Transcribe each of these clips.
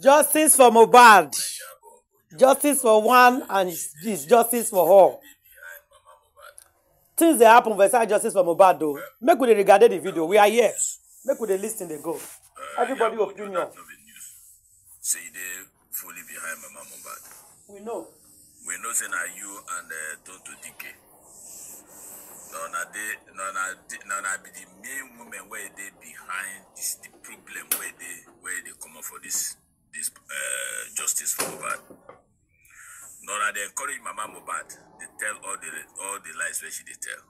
Justice for Mohbad. Justice for one and is justice for all. Things dey happen versus justice for Mohbad though. Make we dey regard the video. We are here. Make we dey listen dey go. Everybody uh, opinion. Say We know. We know say na you and uh, eh, Toto Dike na they na na na na be the main women where they behind this the problem where they where they come up for this this uh, justice for Mohbad. No, na they encourage Mama Mohbad. They tell all the all the lies where she they tell,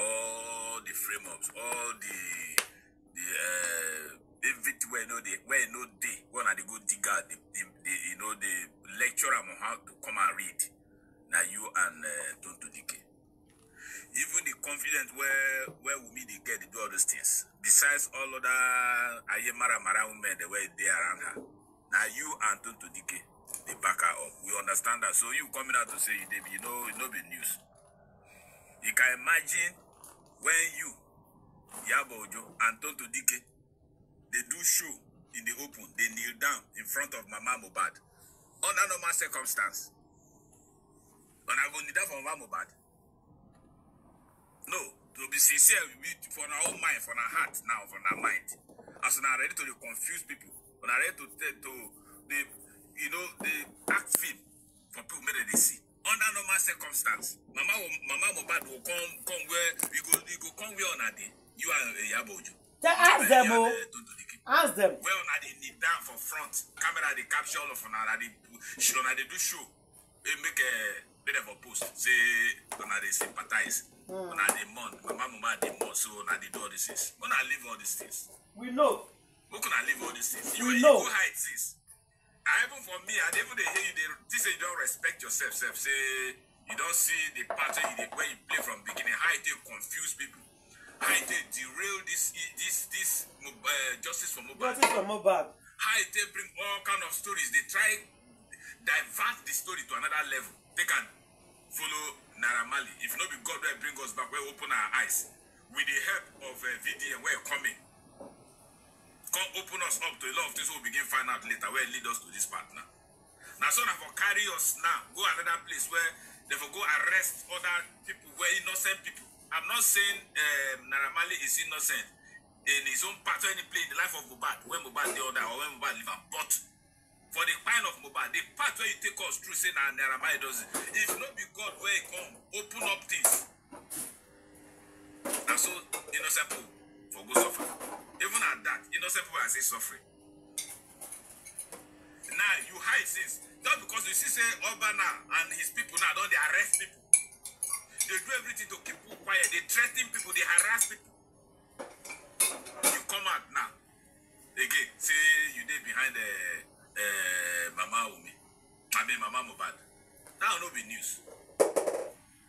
all the frame ups, all the the uh, everything where no know they where you know they when go dig out the, the, the you know the lecture on how to come and read. Now you and uh, Tonto Dike even the confidence where where women they get to do all those things. Besides all other Ayemara Mara women that were there around her. Now you and Tonto Dike, they back her up. We understand that. So you coming out to say you you know it no be news. You can imagine when you, Yabo Ojo, and Tonto Dike, they do show in the open, they kneel down in front of Mama Mobad. Under normal circumstance. And I go kneel down for Mama Mobad. No, to be sincere with for our own mind, for our heart now, for our mind. As we are ready to confuse people, we are ready to to the you know the act film for people made they see. Under normal circumstance, Mama will, Mama Mobad will come come where you go you go come where on a day. You are a Yabojo. Ask them, oh. Ask them. Well, now they need down for front camera. They capture all of now. They do show. Now they do show. make a. Eh, wey dem for post say una dey sympathize una hmm. dey mourn mama mama demand. so una dey do all this. things una leave all these things. we know. make una leave all these things you know. go hide things and even for me i even they hear you they think say you don't respect yourself sef say you don't see the pattern you dey you play from beginning how you take confuse people how you take derail this this this uh, justice for mobile. justice for mobile. how you take bring all kind of stories They try divert the story to another level They can follow Naramali. If not be God will bring us back, We'll open our eyes. With the help of uh, VDM, we're coming. Come open us up to a lot of things we'll begin find out later where lead us to this partner. Now so now for carry us now, go another place where they will go arrest other people, where innocent people. I'm not saying um, Naira is innocent in his own part or any play in the life of Mubad, when Mubad the other or when Mubad live but for the pine of Mobile, the part where you take us through saying and Naramai does it. If not be God where come, open up this. And so innocent people for go suffer. Even at that, innocent people are still suffering. Now you hide things. just because you see say Obana and his people now don't they arrest people. They do everything to keep people quiet. They threaten people, they harass people. You come out now. Again, say you did behind the eh, Eh, mama Wumi I mean mama Mohbad that will not be news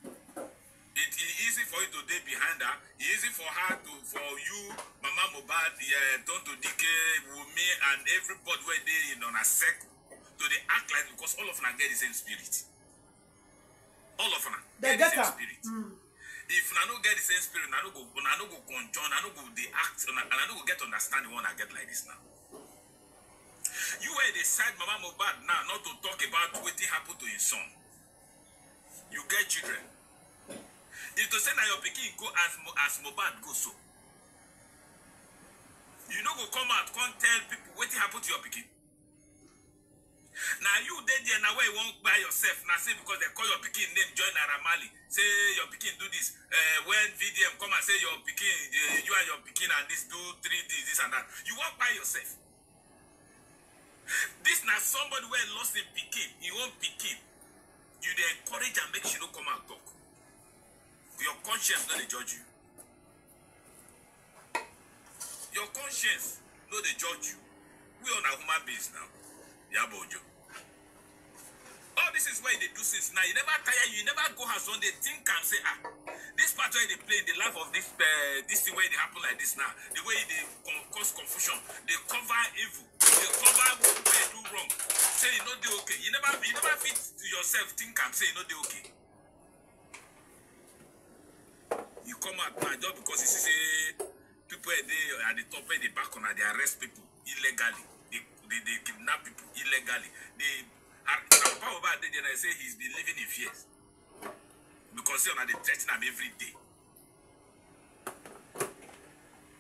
it is easy for you to dey behind her e easy for her to for you mama Mohbad uh, Tonto Dike Wumi and everybody wey dey in una circle to dey act like because all of una get the same spirit all of una get the same spirit. Mm. if una no get the same spirit una no go una no go conjure una no go dey act una no go get understand the one una get like this now excite Mama Mohbad now not to talk about wetin happen to him son. You get children. If to say na your pikin go as as Mohbad go so. You no go come out come tell people wetin happen to your pikin. na you dey there na where you wan buy yourself na say because dem call your pikin name join naira marley say your pikin do this uh, when vdm come and say your pikin uh, you and your pikin and this do three days this and that you wan buy yourself This now somebody where lost a pikin, your own pikin. You dey encourage and make she no come out talk. Your conscience no dey judge you. Your conscience no dey judge you. We on a human beings now. Yabo Ojo. All this is why they do since now. You never tire, you never go house one day, think and say, ah, this part where they play the life of this uh, this thing where they happen like this now, the way they e con cause confusion, they cover evil you cover where you do wrong say you no dey okay you never you never fit to yourself think am say you no dey okay you come out now just because you see say people dey at the top wey dey back una dey arrest people illegally dey dey dey kidnap people illegally dey na papa oba adejana say he been living in fear because say una dey threa ten am every day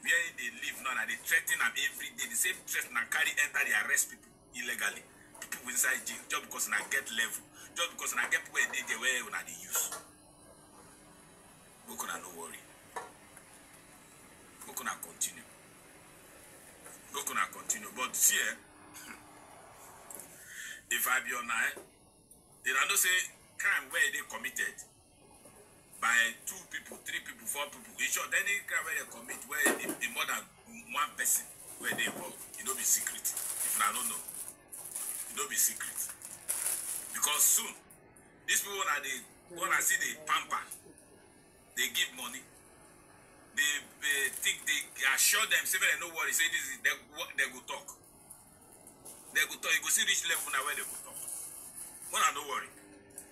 where they live now, and they threaten them every day. The same threat now carry enter, they arrest people illegally. People inside jail just because now get level, just because now get where they they where now they use. We una no worry. Make una continue. Make una continue. But see, eh, if I be on eh, they don't say crime where they e committed by four people in short any crime wey dem commit wey dey more than one person wey dey involved e no be secret if una no know e no be secret because soon these people na dey wanna see dey pamper dey give money dey dey think dey assure dem say make dem no worry say this is dem dem go talk dem go talk you go see reach level na where dem go talk una no worry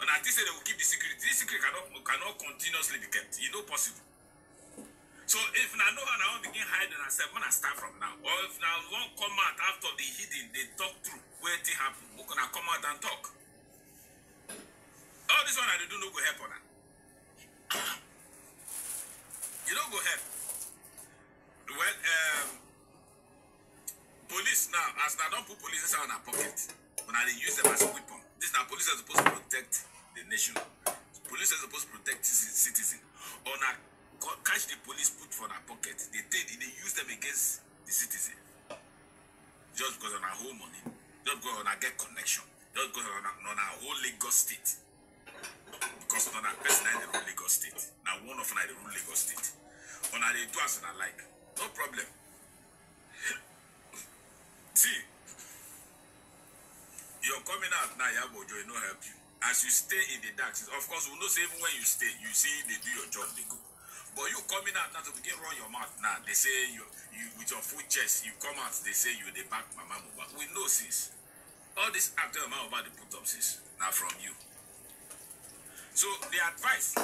una think say dem go keep the secret this secret cannot cannot continuously be kept e no possible So if I know how I begin hiding, I said, when I start from now, or if now one come out after the hidden, they talk through where it happen, we gonna come out and talk. All this one I do no go help on that. you don't go help. Well, um, police now, as now don't put police inside on our pocket, when I use them as a weapon. This now police are supposed to protect the nation. Police are supposed to protect citizen. On our catch the police put for their pocket they take they use them against the citizen just because on our whole money just because on our get connection just because on our, on our whole Lagos state because on our person I dey rule Lagos state Now one of na the rule Lagos state una dey do as una like no problem see your coming out now Iyabo Ojo e no help you as you stay in the dark of course we know say even when you stay you see they do your job They go But you coming out now to begin run your mouth now. They say you, you with your full chest, you come out, they say you they back Mama Mohbad. We know since. All this after Mama Mohbad they put up since. Now from you. So the advice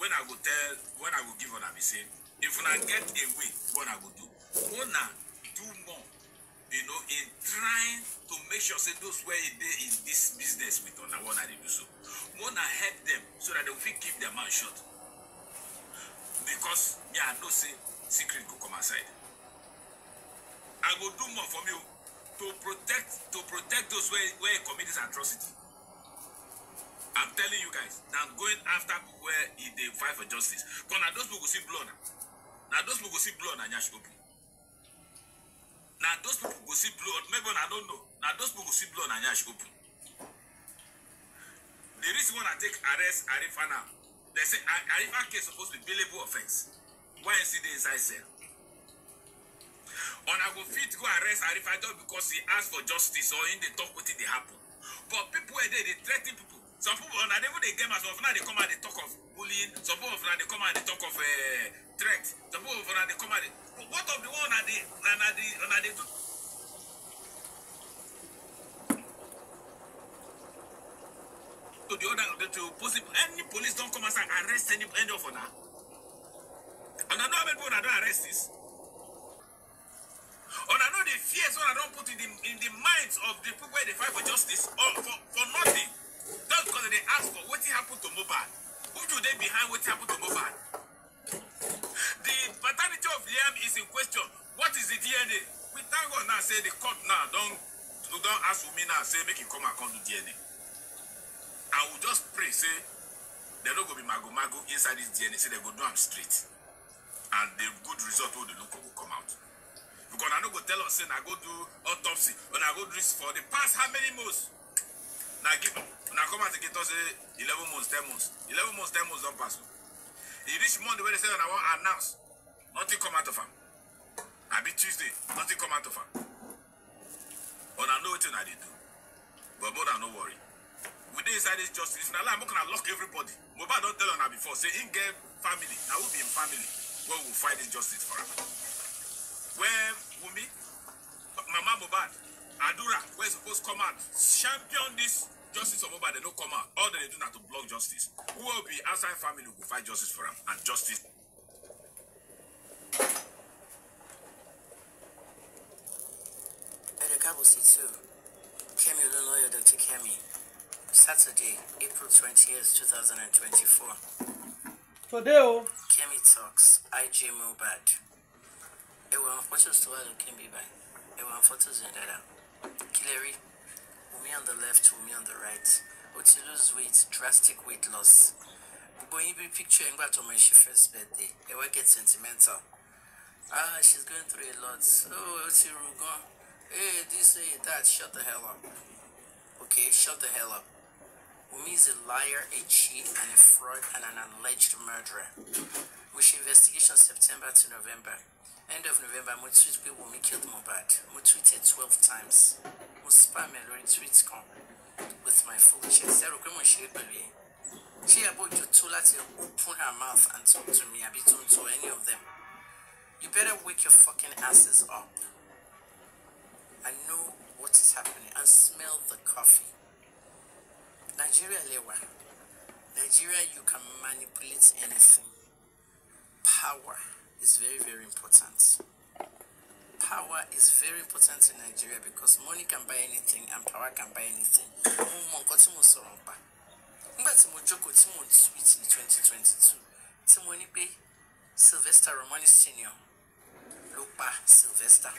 when I go tell when I go give on I be saying, if una get away, what I go do. Una do more. You know, in trying to make sure say those where they e in this business with on one they do so. Mona help them so that they will keep their mouth shut because me I know say secret go come outside. I go do more for you oh, to protect to protect those where where commit this atrocity. I'm telling you guys, now I'm going after where he they fight for justice. Because now those people go see blood. Now those people go see blood and Yash Now those people go see blood, maybe I don't know. Now those people go see blood and Yash Obi. The reason why I take arrest Arifa now They say a Arifa case supposed to be billable offence. Why is he inside cell? Una go fit go arrest Arifa just because he asked for justice or in the talk wetin dey happen. But people wey dey dey threa ten people. Some people una dey even dey get mouth, some of una dey come out dey talk of bullying, some people of una dey come out dey talk of uh, threat, some people of una dey come out dey. But what of the one una dey una dey una dey do possible. Any police don't come outside arrest any any of una. And I know how many people that don't arrest this. And I know the fears that I don't put in the in the minds of the people where they fight for justice or for, for nothing. That's because they ask for what happened to Mobad. Who do they behind what happened to Mobad? The paternity of Liam is in question. What is the DNA? We thank God now say the court now don't don't ask me now say make him come and come do DNA. I will just pray, say, there no go be mago mago inside this DNA, say they go do them straight. And the good result will the local will come out. Because I no go tell us, say, I go do autopsy, when I go do this for the past how many months? Now give now come out to get us say 11 months, 10 months. 11 months, 10 months don't pass. It oh. e reach Monday where they say, I want to announce, nothing come out of them. I be Tuesday, nothing come out of them. But I know what I did do. But more than no worry we dey inside this justice if na lie make una lock everybody mohbad don tell una before say im get family na who be im family wey we fight this justice for am wey wunmi mama mohbad adura wey suppose come out champion this justice of mohbad dem no come out all dem dey do na to block justice who will be outside family go fight justice for am and justice Ẹ̀rẹ̀ká bò sí tù, Kẹ́mi olólọ́yọ̀ Dr. Kẹ́mi. Saturday, April 20th, 2024. Today, oh. Kemi Talks, IJ Mobad. Ẹ̀wọ̀n photos tó wà lókè ń bí báyìí. Ẹ̀wọ̀n to yẹn dáadáa. Kílẹ̀rí, me on the left, me on the right. Ó lose weight, drastic weight loss. Gbogbo you be picture ẹ̀ ń gbà my ìṣe first birthday. Ẹ wá get sentimental. Ah, she's going through a lot. Oh, ó ti rú Hey, eh, this, hey, eh, that, shut the hell up. Okay, shut the hell up. Wumi is a liar, a cheat, and a fraud, and an alleged murderer. Which investigation September to November. End of November, my tweet pé Wumi killed Mohbad. Mo tweet 12 times. Mo spam ẹ̀ lórí tweet kan with my full chest. Ẹ rò pé mo ṣe é pẹ̀lú ẹ̀. Ṣé àbójú tó open her mouth and talk to me I be ń to any of them? You better wake your fucking asses up and know what is happening and smell the coffee. Nigeria lewa. Nigeria you can manipulate anything power is very very important power is very important in Nigeria because money can buy anything and power can buy anything mo mọ nǹkan tí mo sọ̀rọ̀ pa nígbà tí mo jókòó tí mo tweet ní twenty twenty two tí mo ní pé Sylvester Romani senior ló pa Sylvester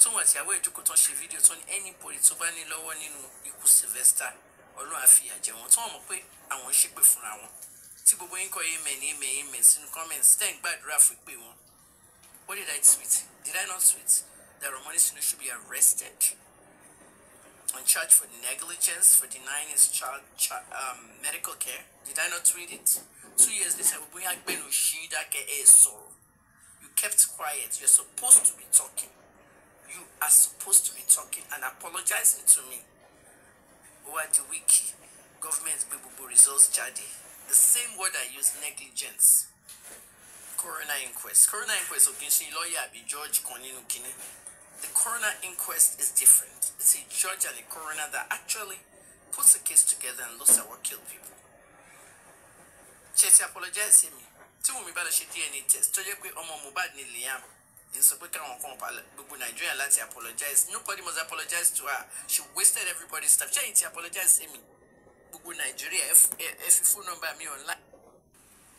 tóun àtìyàwó ìdúkù tán ṣe fídíò tán ní anybody tó bá ní lọ́wọ́ nínú ikú Sylvester ọlọ́run àfìyàjẹ wọn tí wọ́n mọ̀ pé àwọn ń ṣépè fúnra wọn tí gbogbo yín kọ amen amen amen sínú comments ten gbàdúrà fún pé wọn. What did I tweet? Did I not tweet that Romani Sinu should be arrested on charge for negligence for denying his child cha um, medical care? Did I not tweet it? Two years later, gbogbo yín agbẹ́nu ṣí dákẹ́ ẹ̀ sọ̀rọ̀. You kept quiet. You're supposed to be talking you are supposed to be talking and apologizing to me over the wiki government's gbé results Jadi? the same word i use negligence coroner inquest coroner inquest òkè ṣe lọ́ọ̀yà àbí judge kan nínú the coroner inquest is different it's a judge and a coroner that actually puts the case together and looks at what killed people ṣe ti apologize sí mi tí wùmí bá lọ dna test tó yẹ pé ọmọ ni Liam n sọ pé káwọn kan gbogbo Nigeria apologize nobody must apologize to her she wasted everybody's time ṣẹ́yìn ti apologize to me? gbogbo Nigeria if if you phone number mi online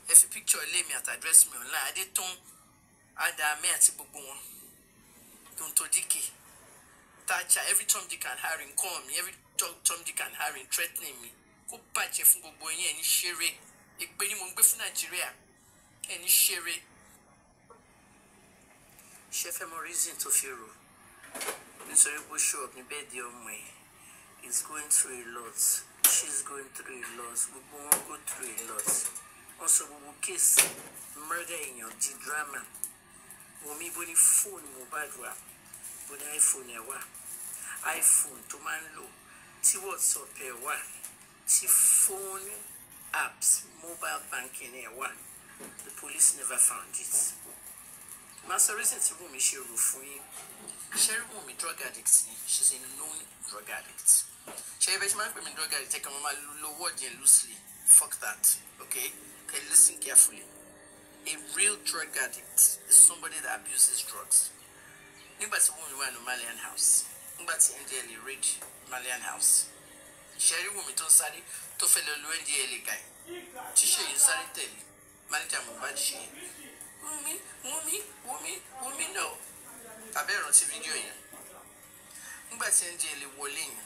if you picture ilé mi àti address me online adétún adàmí àti gbogbo wọn tontodike tacha every Tom Dick and Harry ń call mi every Tom Dick and Harry ń threatening mi kó bàjẹ́ fún gbogbo yín ẹni ṣeré èpè ni mo ń gbé fún Nàìjíríà ẹni ṣeré ṣe fẹ́ mọ reason tó fi rò nítorí bó show up ní bẹ́ẹ̀dì ọmọ ẹ̀ is going through a lot she's going through a lot gbogbo wọn go through a lot wọ́n sọ gbogbo kéèsì murder èèyàn di drama Wùmí bó ní fóònù Mohbad wà bó ní iPhone ẹ̀ wà iPhone tó máa ń lò tí WhatsApp ẹ̀ wà tí phone apps mobile banking ẹ̀ wà the police never found it máa sọ reason tí Wùnmí ṣe rò fún yín drug addict she's a known drug addict She bẹ́ẹ̀ ṣe máa ń drug addict Take a máa lo word yẹn loosely fuck that okay okay listen carefully a real drug addict is somebody that abuses drugs nígbà tí Wùnmí wà a Malian house nígbà in ndl rich Malian house ṣẹ́rí Wùnmí tó ń sáré tó fẹ́ lọ lo guy She's a ń sáré tẹ̀lé manager Mohbad ṣe yìí. Wumi Wumi Wumi Wumi no tàbí ìrántí fídíò yẹn nígbà tí ndí èlé wọlé yẹn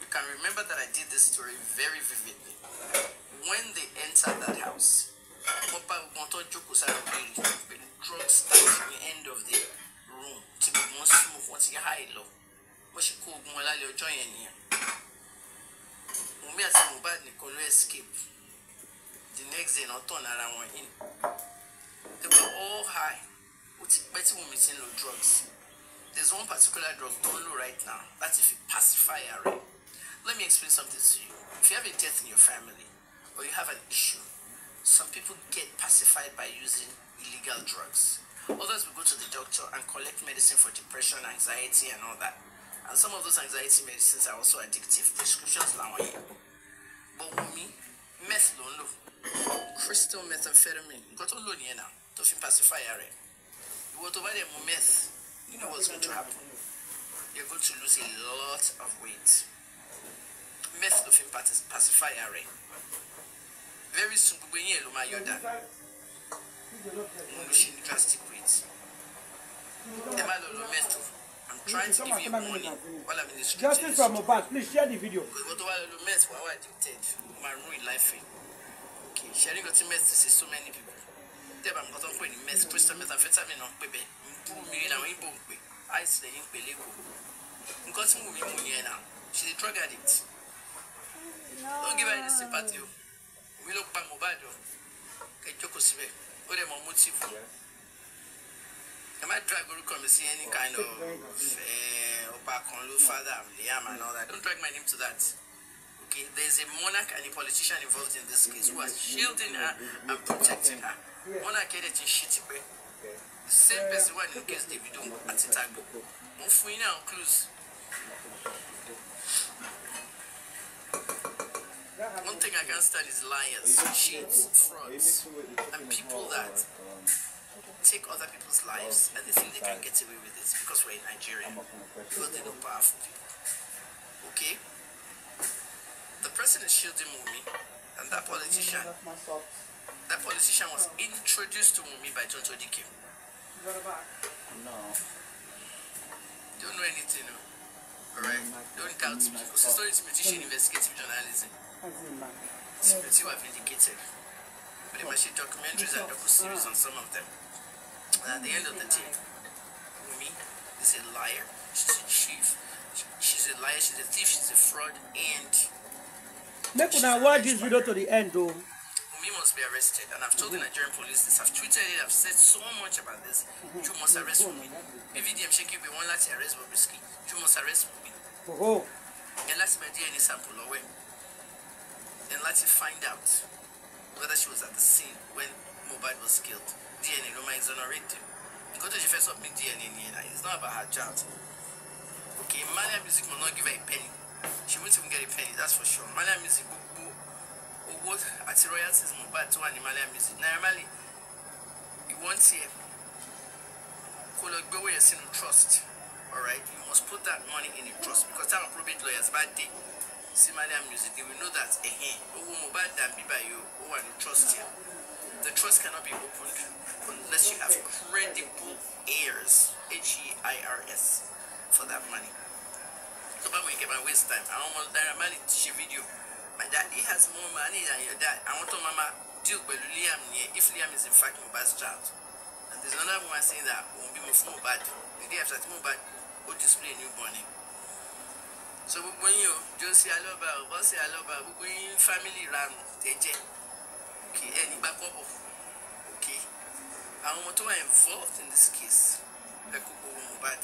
you can remember that I did this story very vividly when they entered that house wọ́n bá gbọ́n tó jókòó sára òbèrè pẹ̀lú drugs that from the end of the room tí gbogbo wọn smoke wọn ti há ìlọ wọ́n ṣe kó oògùn wọn lálẹ́ ọjọ́ yẹn nìyẹn Wumi àti Mohbad nìkan ló escape the next day náà tàn lára wọn in. They were all high. Betty Wumisen no drugs. There's one particular drug don't know right now. That's if you pacify right? Let me explain something to you. If you have a death in your family or you have an issue, some people get pacified by using illegal drugs. Others will go to the doctor and collect medicine for depression, anxiety, and all that. And some of those anxiety medicines are also addictive. Prescriptions now are here. But with me, meth don't know. Crystal methamphetamine. Got all here now. To fi pacify rẹ̀ ìwọ tó bá dẹ̀ mu meth you know what's going to happen you're going to lose a lot of weight meth to fi pacify rẹ̀ very soon gbogbo eyín ẹ̀ ló máa yọ̀ dà òun ló ṣe ní weight I'm trying to give you money while I'm in the street. Justice for Mohbad, please share the video. Ìwọ tó wá lọ meth wàá wà addicted, ó máa ruin life. Okay, sharing your meth to say so many people tẹ́bà nǹkan tó ń ní meth crystal methamphetamine náà ń pè bẹ́ẹ̀ mbúmiri làwọn yìnbó ń pè ice lẹ́yìn pè lẹ́kọ̀ọ́ nǹkan tí wùmí mú yẹn náà she dey drug addict don't give her any sympathy o wùmí ló pa Mohbad o kẹ jókòó síbẹ̀ ó dẹ̀ mọ motive ẹ má drag orúkọ mi sí any kind of ọba kan ló father Liam and all that don't drag my name to that. Okay, there's a monarch and a politician involved in this case who are shielding her and protecting her wọn náà kéde ti ṣí ti pẹ the same person wà nínú case Davido àti Tagbo mo fún yín ní àwọn one thing I can stand is liars cheats frauds and people um, that take other people's lives and they think they can get away with it because we're in Nigeria because they know powerful people okay the president is shielding Wunmi and that politician That politician was introduced to Wumi by Tonto Dikim. No. Don't know anything, no. Alright? Don't doubt me. Because the story is politician investigative journalism. Timothy were vindicated. But they must documentaries and docu-series on some of them. And at the end of the day, Wumi is a liar. She's a chief. She's a liar. She's a thief. She's a fraud. And... Make sure una watch this video to the end, though me must be arrested. And I've told the Nigerian police this. I've tweeted it. I've said so much about this. You mm-hmm. must arrest me. BVDM will be one last arrest Bobrisky. You must arrest me. And last my DNA sample away. And let's find out whether she was at the scene when Mobad was killed. DNA Roma exonerated. Because to the first of DNA It's not about her child. Okay, Malia Music will not give her a penny. She won't even get a penny, that's for sure. Malia Music will owó àti royalties Mohbad tó wà ní Malian Music Naira Marley ìwọ́n tiẹ̀ kó lọ gbé owó yẹn sínú trust alright you must put that money in the trust because táwọn probate lawyers bá dé sí Malaika Music they will know that ẹ̀hìn owó Mohbad dà bíbá yìí ó wà ní trust yẹn the trust cannot be opened unless you have credible heirs h-e-i-r-s for that money tó bá wọn kẹ́ máa waste time àwọn ọmọ Naira Marley ti ṣe fídíò he has more money than your dad àwọn tó máa máa deal pẹ̀lú Liam if Liam is in fact Mohbad's child and there another woman saying that òun bímọ fún Mohbad the day after tí Mohbad ó display newborn ni so gbogbo yín o Josie Aloba o Bọ́sẹ̀ Aloba gbogbo yín family ranu tẹ́jẹ́ okay ẹni gbà kọ́bọ̀ okay àwọn ọmọ tó wà involved in this case ẹ kó gbogbo Mohbad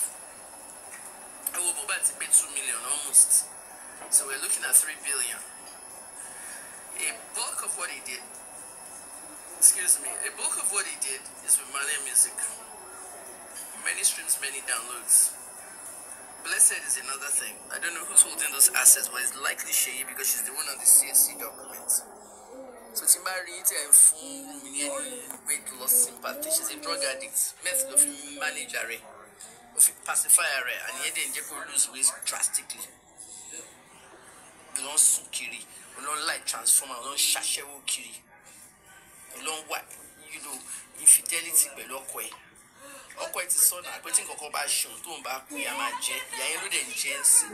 ẹ wo Mohbad to pay two million almost so we're looking at three billion. a bulk of what he did, excuse me, a bulk of what he did is with Malian music. Many streams, many downloads. Blessed is another thing. I don't know who's holding those assets, but it's likely Sheyi because she's the one on the CSC documents. So Timarita and Fun weight loss sympathy. She's a drug addict, method of manager, of a pacifier, and yet they lose weight drastically. ló ń sùn kiri ló ń láì transformer ló ń ṣàṣẹ́wó kiri ló ń wà you know infidelity pẹ̀lú ọkọ ẹ̀ ọkọ ẹ̀ ti sọ̀nà pé tí nǹkankan bá ṣe tóun bá kú ìyá máa jẹ ìyá yẹn ló dẹ̀ ń jẹ́ sí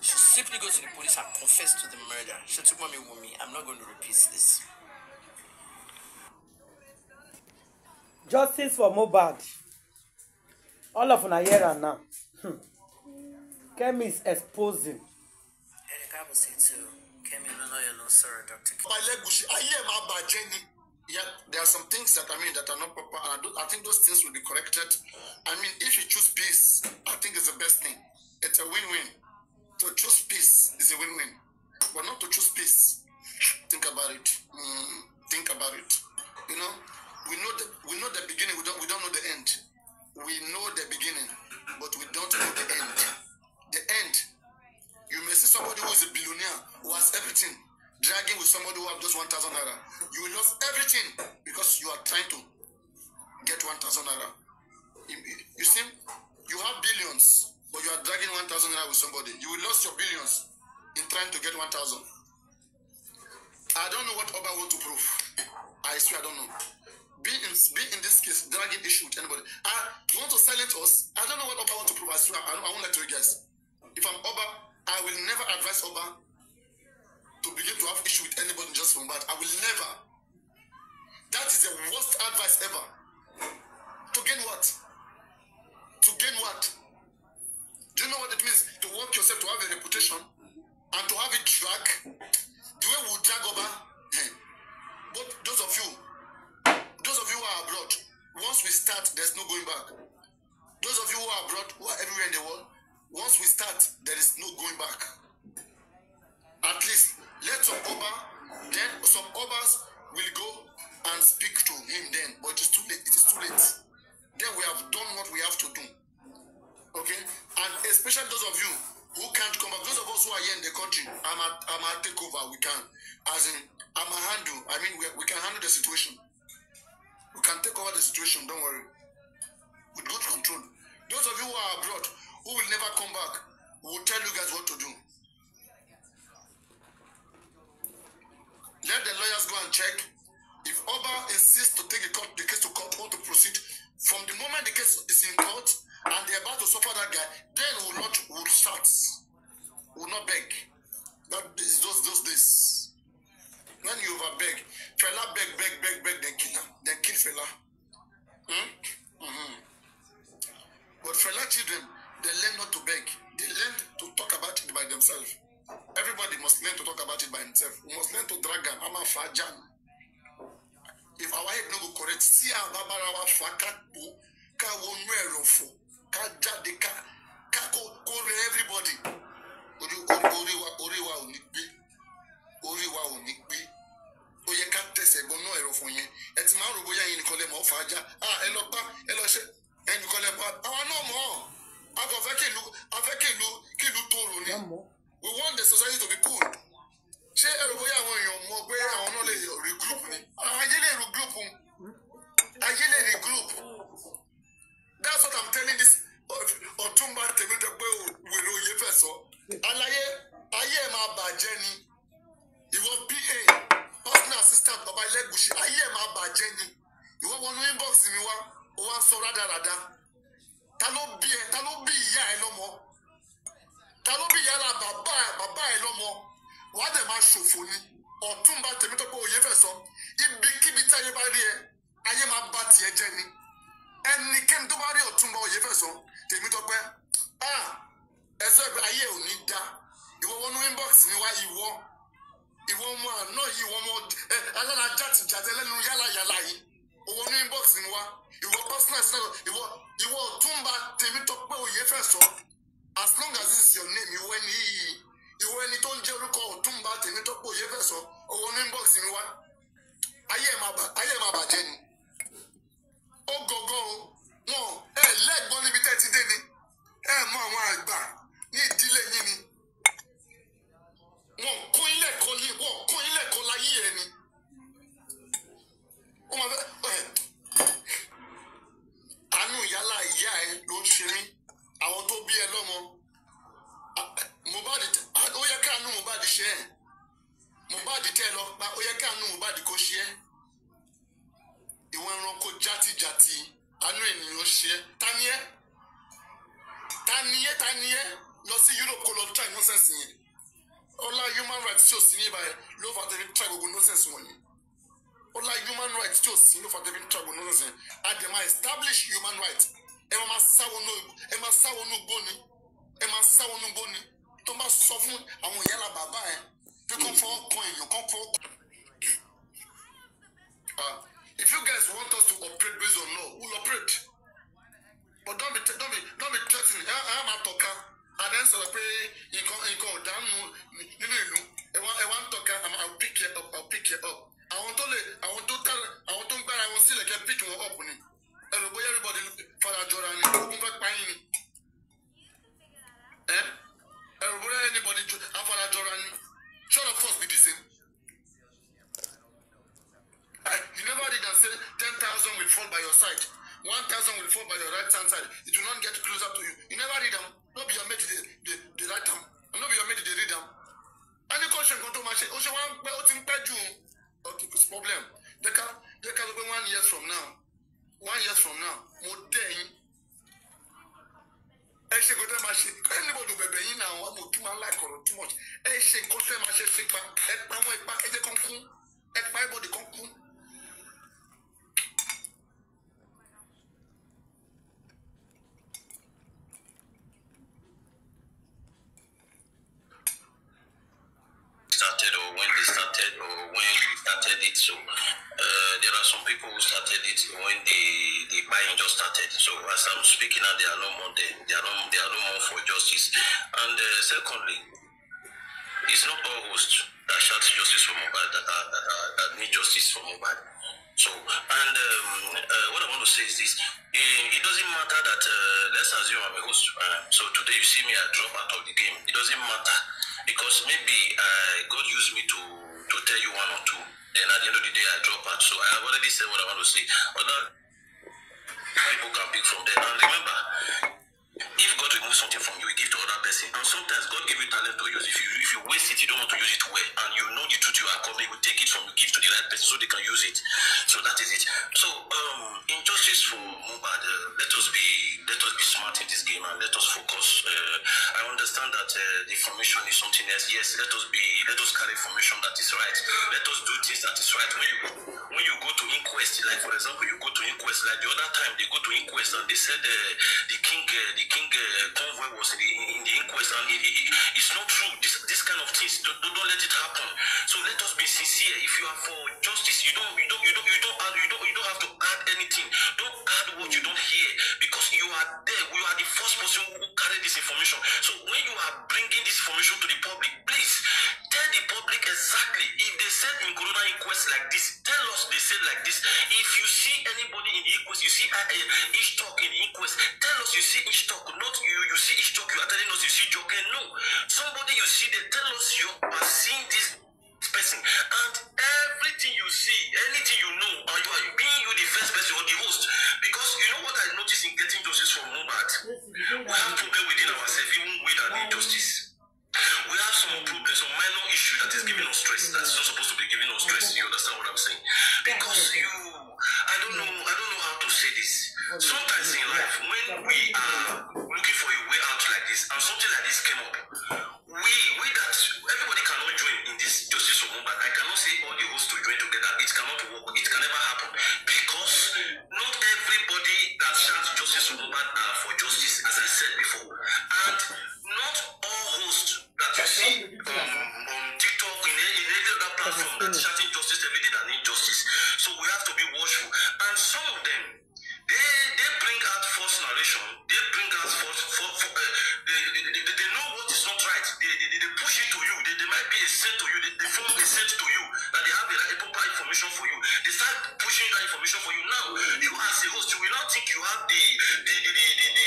she simply go to the police and confess to the murder ṣe tí wọ́n wù mí i'm not going to repeat this. justice for Mohbad all of una hear am now hmm. is exposing was here My leg, I am about Jenny. Yeah, there are some things that I mean that are not proper, and I, do, I think those things will be corrected. I mean, if you choose peace, I think it's the best thing. It's a win-win. To choose peace is a win-win, but not to choose peace. Think about it. Mm, think about it. You know, we know the we know the beginning. We don't we don't know the end. We know. preaching because you are trying to get 1,000 naira. You see, you have billions, but you are dragging 1,000 naira with somebody. You will lose your billions in trying to get 1,000. I don't know what Oba want to prove. I swear I don't know. Be in, be in this case, dragging issue with anybody. I, ah, you want to silence us? I don't know what Oba want to prove. I swear, I, I won't let you guys. If I'm Oba, I will never advise Oba to begin to have issue with anybody just from that. I will never. That is the worst advice ever. To gain what? To gain what? Do you know what it means to work yourself to have a reputation and to have it drag? The way we drag over, eh, but those of you, those of you who are abroad, once we start, there's no going back. Those of you who are abroad, who are everywhere in the world, once we start, there is no going back. At least let some over, then some others will go, and speak to him then but it's too late it is too late then we have done what we have to do okay and especially those of you who can't come back those of us who are here in the country i'm at i'm at takeover we can as in i'm a handle i mean we, we can handle the situation we can take over the situation don't worry with good control those of you who are abroad who will never come back will tell you guys what to do let the lawyers go and check If Oba insists to take the, court, the case to court, want to proceed, from the moment the case is in court and they're about to suffer that guy, then will not will start, will not beg. That is just those days. aláyé ayé ẹ̀ máa bàjẹ́ ni ìwọ pa personal assistant ọba Ẹlẹ́gùṣì ayé ẹ̀ máa bàjẹ́ ni ìwọ wọnú inbox mi wá ó wá sọ rádaràda ta ló bí ẹ ta ló bí ìyá ẹ lọ́mọ ta ló bí ìyá ẹ bàbá ẹ bàbá ẹ lọ́mọ wàá dẹ̀ máa ṣòfò ni Ọ̀túnba Tèmítọ́pẹ́ Oyèfẹ̀sọ ibikíbi tí ayé bá rí ẹ ayé máa bá tiẹ̀ jẹ́ ni ẹnikẹ́ni tó bá rí Ọ̀túnba Oyèfẹ̀sọ Tèmítọ́pẹ́ ah ẹsẹ ìgbà ayé ò ní da ìwọ wọnú inbox mi wá ìwọ ìwọ ọmọ àná yìí ìwọ ọmọ alára jáde jáde lẹ́nu yálà yìí ìwọ wọnú inbox mi wá ìwọ personal sinadọ ìwọ ìwọ Ọ̀túnba Tèmítọ́pẹ́ Oyèfẹ̀sọ as long as this is your name ìwọ ẹni yìí ìwọ ẹni tó ń jẹ́ orúkọ Ọ̀túnba Tèmítọ́pẹ́ Oyèfẹ̀sọ ìwọ wọnú inbox mi wá ayé ẹ̀ máa bàjẹ́ ni ó gọ̀gọ́ wọn ẹ̀ lẹ́gbẹ̀ẹ́. ẹ jẹ́ kán kún ẹ started or uh, when they started or uh, when we started it so uh, there are some people who started it when the the buying just started so as i'm speaking now they are no more there they are no they are no more for justice and uh, secondly it's not all hosts shout justice for Mobile, that, are, that, are, that need justice for Mobile. So, and um, uh, what I want to say is this it, it doesn't matter that, uh, let's assume I'm a host. Uh, so today you see me, I drop out of the game. It doesn't matter because maybe uh, God used me to, to tell you one or two. Then at the end of the day, I drop out. So I have already said what I want to say. Other people can pick from there. And remember, if God removes something from you, he gives to other person. And sometimes God gives you talent to use if you if you waste it, you don't want to use it well, and you know the truth you are coming, will take it from you, give to the right person so they can use it. So that is it. So um, injustice for Mubad, uh, let us be let us be smart in this game and let us focus. Uh, I understand that uh, the formation is something else. Yes, let us be let us carry formation that is right. Let us do things that is right. When you go, when you go to inquest, like for example, you go to inquest. Like the other time, they go to inquest and they said uh, the king uh, the king uh, convoy was in the, in the inquest, and it, it, it's not true. This this this kind of things don't, don't, don't let it happen so let us be sincere if you are for justice you don't you don't you don't you don't add, you don't you don't have to add anything don't add what you don't hear because you are there you are the first person who carry this information so when you are bringing this information to the public please tell the public exactly if they said in corona inquest like this, tell us they said like this. If you see anybody in the inquest, you see uh, uh, each talk in the inquest, tell us you see each talk, not you, you see each talk, you are telling us you see joke. No, somebody you see, they tell us you are seeing this person and everything you see anything you know are you, are you being you the first person or the host because you know what i noticed in getting justice from Mohbad we have to be within ourselves even with an injustice we have some problems, some minor issue that is giving us stress. That's not supposed to be giving us stress. You understand what I'm saying? Because you, I don't know, I don't know how to say this. Sometimes in life, when we are looking for a way out like this, and something like this came up, we, we that everybody cannot join in this justice of but I cannot say all the hosts to join together. It cannot work. It can never happen because not everybody that shouts justice of are for justice, as I said before, and. on, TikTok, in, in any other platform that's shouting justice every day that need justice. So we have to be watchful. And some of them, they, they bring out false narration. They bring out false, for for uh, they, they, they, they, know what is not right. They, they, they push it to you. They, they might be a saint to you. They, they form a saint to you that they have a right, proper information for you. They start pushing that information for you. Now, you as a host, you will not think you have the, the, the, the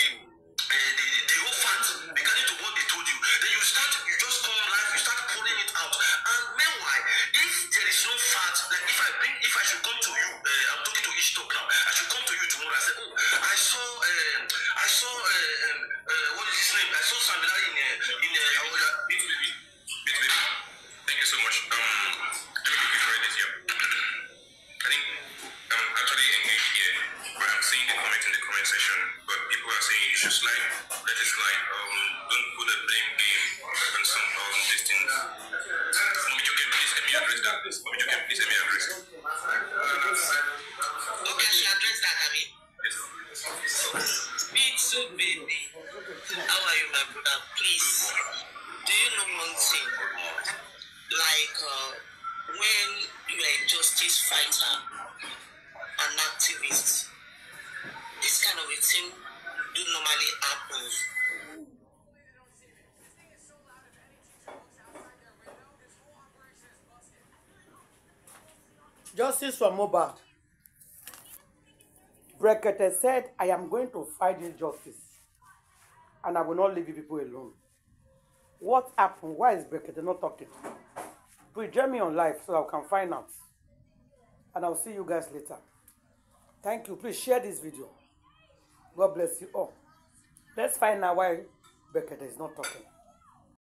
Or you can please address uh, Okay, I should address that, baby. How are you, my brother? Please, do you know one thing? Like, uh, when you are a justice fighter, an activist, this kind of a thing do normally happen Justice for Mohbad. Brekete said, I am going to fight this justice and I will not leave you people alone. What happened? Why is Brekete not talking? Please join me on live so I can find out. And I'll see you guys later. Thank you. Please share this video. God bless you all. Let's find out why Brekete is not talking.